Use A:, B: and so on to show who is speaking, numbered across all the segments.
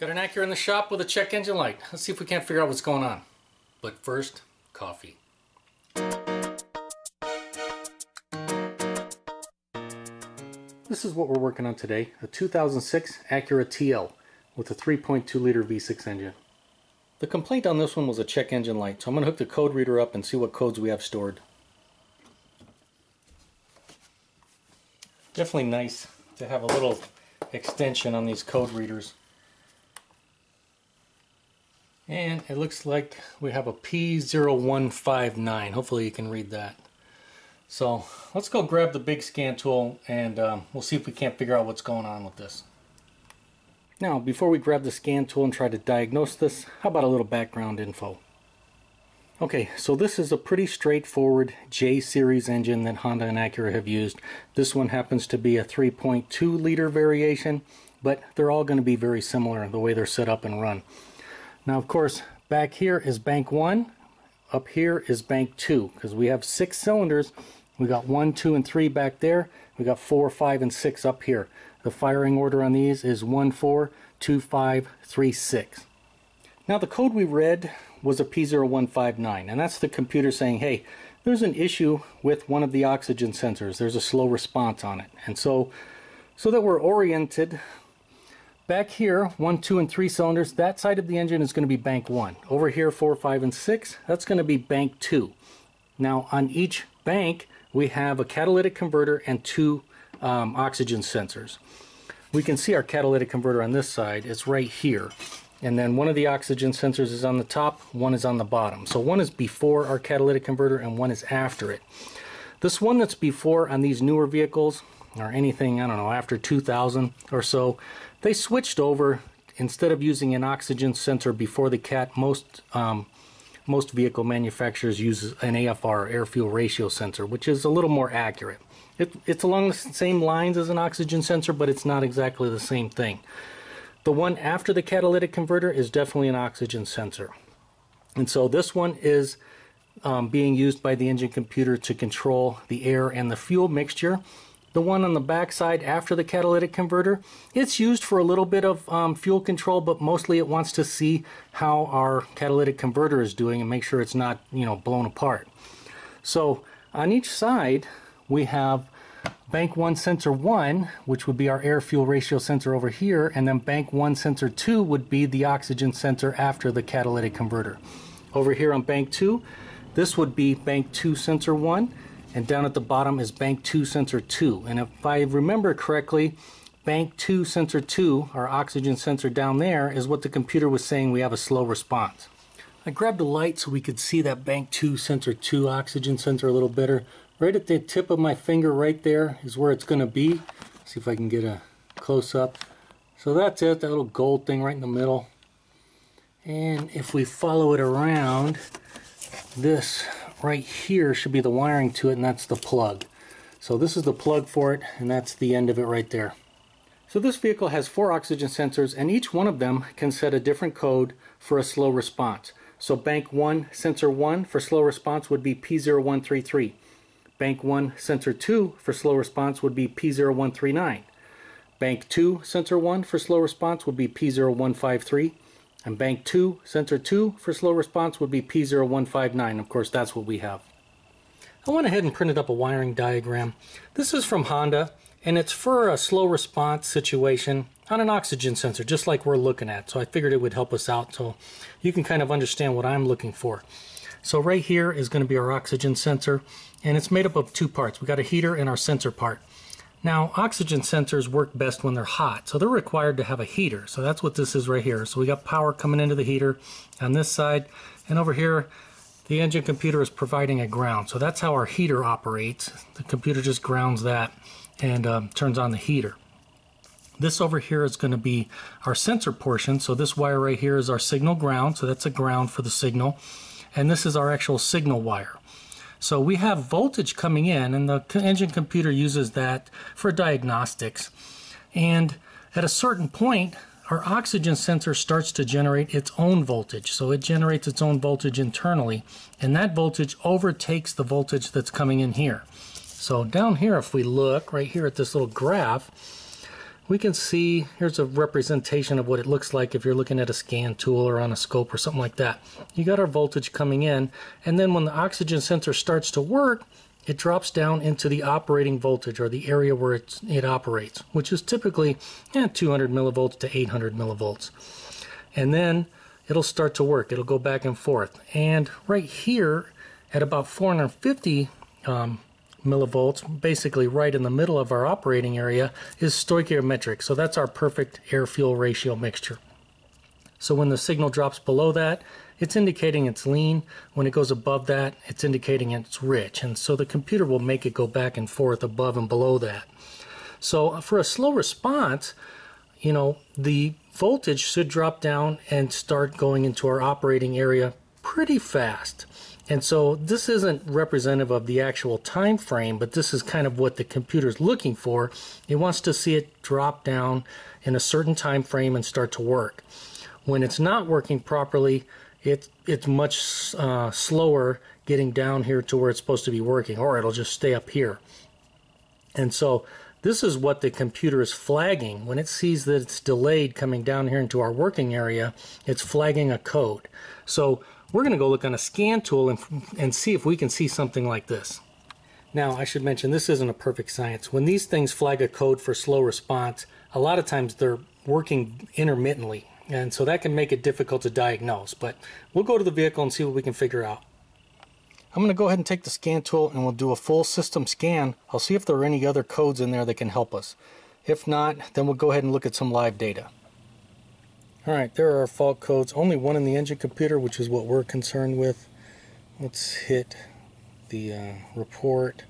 A: Got an Acura in the shop with a check engine light. Let's see if we can't figure out what's going on. But first, coffee. This is what we're working on today, a 2006 Acura TL with a 3.2 liter V6 engine. The complaint on this one was a check engine light, so I'm going to hook the code reader up and see what codes we have stored. Definitely nice to have a little extension on these code readers. And it looks like we have a P0159. Hopefully you can read that. So let's go grab the big scan tool and um, we'll see if we can't figure out what's going on with this. Now, before we grab the scan tool and try to diagnose this, how about a little background info? Okay, so this is a pretty straightforward J-series engine that Honda and Acura have used. This one happens to be a 3.2 liter variation, but they're all going to be very similar the way they're set up and run. Now, of course, back here is bank 1. Up here is bank 2 because we have six cylinders. We got 1, 2, and 3 back there. We got 4, 5, and 6 up here. The firing order on these is 1, 4, 2, 5, 3, 6. Now, the code we read was a P0159, and that's the computer saying, hey, there's an issue with one of the oxygen sensors. There's a slow response on it. And so, so that we're oriented Back here, one, two, and three cylinders, that side of the engine is going to be bank one. Over here, four, five, and six, that's going to be bank two. Now, on each bank, we have a catalytic converter and two um, oxygen sensors. We can see our catalytic converter on this side. It's right here. And then one of the oxygen sensors is on the top, one is on the bottom. So one is before our catalytic converter and one is after it. This one that's before on these newer vehicles, or anything, I don't know, after 2000 or so, they switched over instead of using an oxygen sensor before the cat most um, most vehicle manufacturers use an AFR air fuel ratio sensor which is a little more accurate. It, it's along the same lines as an oxygen sensor but it's not exactly the same thing. The one after the catalytic converter is definitely an oxygen sensor. And so this one is um, being used by the engine computer to control the air and the fuel mixture the one on the back side after the catalytic converter, it's used for a little bit of um, fuel control, but mostly it wants to see how our catalytic converter is doing and make sure it's not, you know, blown apart. So on each side, we have bank 1 sensor 1, which would be our air fuel ratio sensor over here, and then bank 1 sensor 2 would be the oxygen sensor after the catalytic converter. Over here on bank 2, this would be bank 2 sensor 1, and down at the bottom is bank 2 sensor 2 and if I remember correctly bank 2 sensor 2 our oxygen sensor down there is what the computer was saying we have a slow response. I grabbed a light so we could see that bank 2 sensor 2 oxygen sensor a little better. Right at the tip of my finger right there is where it's going to be. See if I can get a close-up so that's it that little gold thing right in the middle. And if we follow it around this right here should be the wiring to it and that's the plug. So this is the plug for it and that's the end of it right there. So this vehicle has four oxygen sensors and each one of them can set a different code for a slow response. So bank 1 sensor 1 for slow response would be P0133. Bank 1 sensor 2 for slow response would be P0139. Bank 2 sensor 1 for slow response would be P0153. And bank 2, sensor 2 for slow response would be P0159. Of course, that's what we have. I went ahead and printed up a wiring diagram. This is from Honda, and it's for a slow response situation on an oxygen sensor, just like we're looking at. So I figured it would help us out so you can kind of understand what I'm looking for. So right here is going to be our oxygen sensor, and it's made up of two parts. We got a heater and our sensor part. Now, oxygen sensors work best when they're hot, so they're required to have a heater. So that's what this is right here. So we got power coming into the heater on this side, and over here, the engine computer is providing a ground. So that's how our heater operates. The computer just grounds that and um, turns on the heater. This over here is going to be our sensor portion. So this wire right here is our signal ground. So that's a ground for the signal. And this is our actual signal wire. So we have voltage coming in, and the engine computer uses that for diagnostics. And at a certain point, our oxygen sensor starts to generate its own voltage. So it generates its own voltage internally, and that voltage overtakes the voltage that's coming in here. So down here, if we look right here at this little graph, we can see here's a representation of what it looks like if you're looking at a scan tool or on a scope or something like that. You got our voltage coming in, and then when the oxygen sensor starts to work, it drops down into the operating voltage or the area where it operates, which is typically eh, 200 millivolts to 800 millivolts. And then it'll start to work. It'll go back and forth. And right here at about 450 um, millivolts, basically right in the middle of our operating area, is stoichiometric. So that's our perfect air-fuel ratio mixture. So when the signal drops below that, it's indicating it's lean. When it goes above that, it's indicating it's rich. And so the computer will make it go back and forth above and below that. So for a slow response, you know, the voltage should drop down and start going into our operating area pretty fast. And so this isn't representative of the actual time frame, but this is kind of what the computer's looking for. It wants to see it drop down in a certain time frame and start to work. When it's not working properly, it, it's much uh, slower getting down here to where it's supposed to be working, or it'll just stay up here. And so this is what the computer is flagging. When it sees that it's delayed coming down here into our working area, it's flagging a code. So we're going to go look on a scan tool and, and see if we can see something like this. Now, I should mention this isn't a perfect science. When these things flag a code for slow response, a lot of times they're working intermittently. And so that can make it difficult to diagnose. But we'll go to the vehicle and see what we can figure out. I'm going to go ahead and take the scan tool and we'll do a full system scan. I'll see if there are any other codes in there that can help us. If not, then we'll go ahead and look at some live data. Alright, there are fault codes. Only one in the engine computer, which is what we're concerned with. Let's hit the uh, report.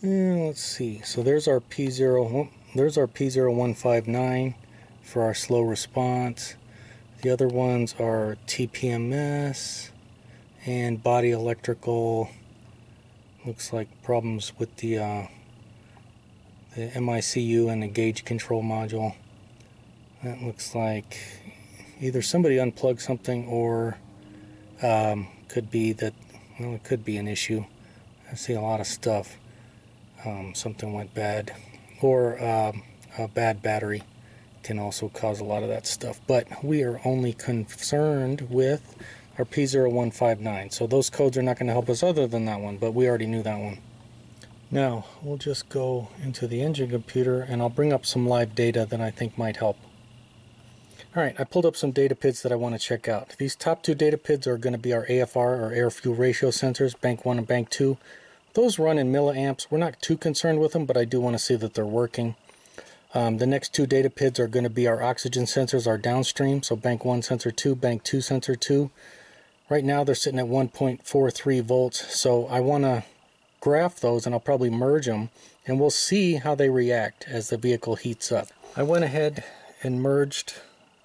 A: And let's see. So there's our P0, there's our P0159 for our slow response. The other ones are TPMS and body electrical. Looks like problems with the, uh, the MICU and the gauge control module. That looks like either somebody unplugged something or um, could be that, well, it could be an issue. I see a lot of stuff. Um, something went bad. Or um, a bad battery can also cause a lot of that stuff. But we are only concerned with our P0159. So those codes are not going to help us other than that one, but we already knew that one. Now, we'll just go into the engine computer and I'll bring up some live data that I think might help. Alright, I pulled up some data PIDs that I want to check out. These top two data PIDs are going to be our AFR or air fuel ratio sensors, bank 1 and bank 2. Those run in milliamps. We're not too concerned with them, but I do want to see that they're working. Um, the next two data PIDs are going to be our oxygen sensors, our downstream, so bank 1 sensor 2, bank 2 sensor 2. Right now they're sitting at 1.43 volts, so I want to graph those and I'll probably merge them and we'll see how they react as the vehicle heats up. I went ahead and merged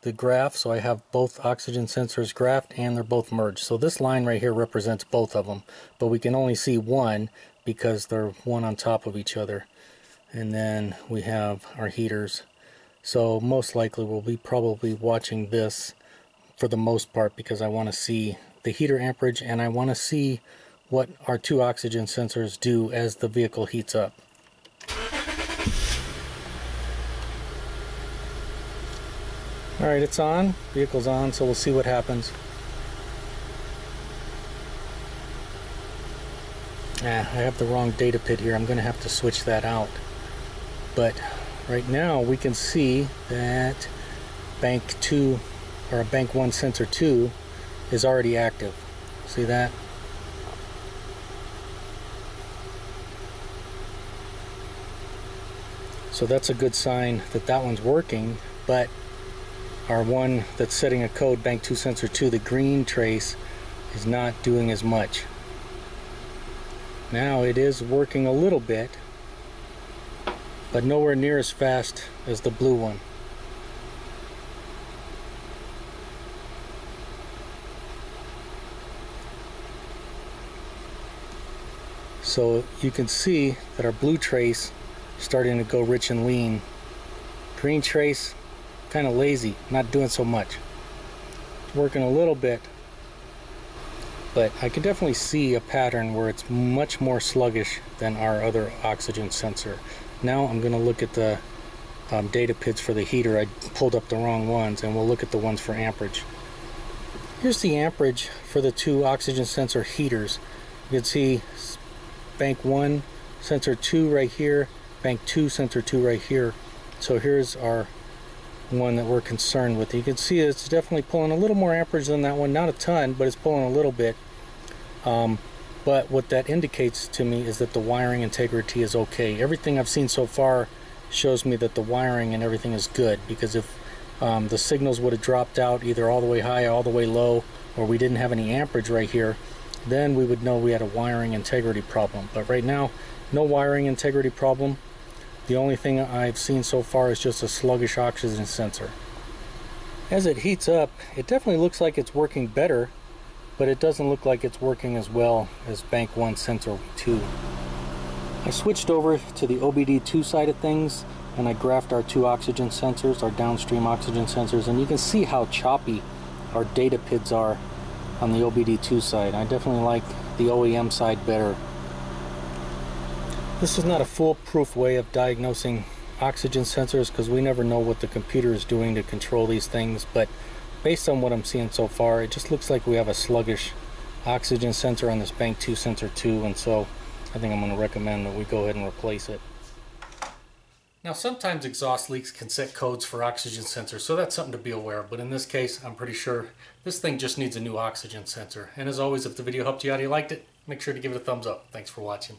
A: the graph so I have both oxygen sensors graphed and they're both merged. So this line right here represents both of them but we can only see one because they're one on top of each other. And then we have our heaters. So most likely we'll be probably watching this for the most part because I want to see the heater amperage and I want to see what our two oxygen sensors do as the vehicle heats up Alright, it's on. Vehicle's on, so we'll see what happens. Ah, I have the wrong data PID here. I'm going to have to switch that out. But right now we can see that bank 2 or bank 1 sensor 2 is already active. See that? So that's a good sign that that one's working, but our one that's setting a code bank 2 sensor 2 the green trace is not doing as much now it is working a little bit but nowhere near as fast as the blue one so you can see that our blue trace starting to go rich and lean green trace kind of lazy, not doing so much. Working a little bit, but I can definitely see a pattern where it's much more sluggish than our other oxygen sensor. Now I'm going to look at the um, data PIDs for the heater. I pulled up the wrong ones and we'll look at the ones for amperage. Here's the amperage for the two oxygen sensor heaters. You can see bank 1, sensor 2 right here, bank 2, sensor 2 right here. So here's our one that we're concerned with. You can see it's definitely pulling a little more amperage than that one. Not a ton, but it's pulling a little bit. Um, but what that indicates to me is that the wiring integrity is okay. Everything I've seen so far shows me that the wiring and everything is good because if um, the signals would have dropped out either all the way high all the way low or we didn't have any amperage right here then we would know we had a wiring integrity problem. But right now no wiring integrity problem. The only thing I've seen so far is just a sluggish oxygen sensor. As it heats up it definitely looks like it's working better but it doesn't look like it's working as well as bank 1 sensor 2 I switched over to the OBD2 side of things and I graphed our two oxygen sensors, our downstream oxygen sensors, and you can see how choppy our data PIDs are on the OBD2 side. I definitely like the OEM side better. This is not a foolproof way of diagnosing oxygen sensors because we never know what the computer is doing to control these things, but based on what I'm seeing so far, it just looks like we have a sluggish oxygen sensor on this Bank 2 sensor 2, and so I think I'm going to recommend that we go ahead and replace it. Now sometimes exhaust leaks can set codes for oxygen sensors, so that's something to be aware of. But in this case, I'm pretty sure this thing just needs a new oxygen sensor. And as always, if the video helped you out or you liked it, make sure to give it a thumbs up. Thanks for watching.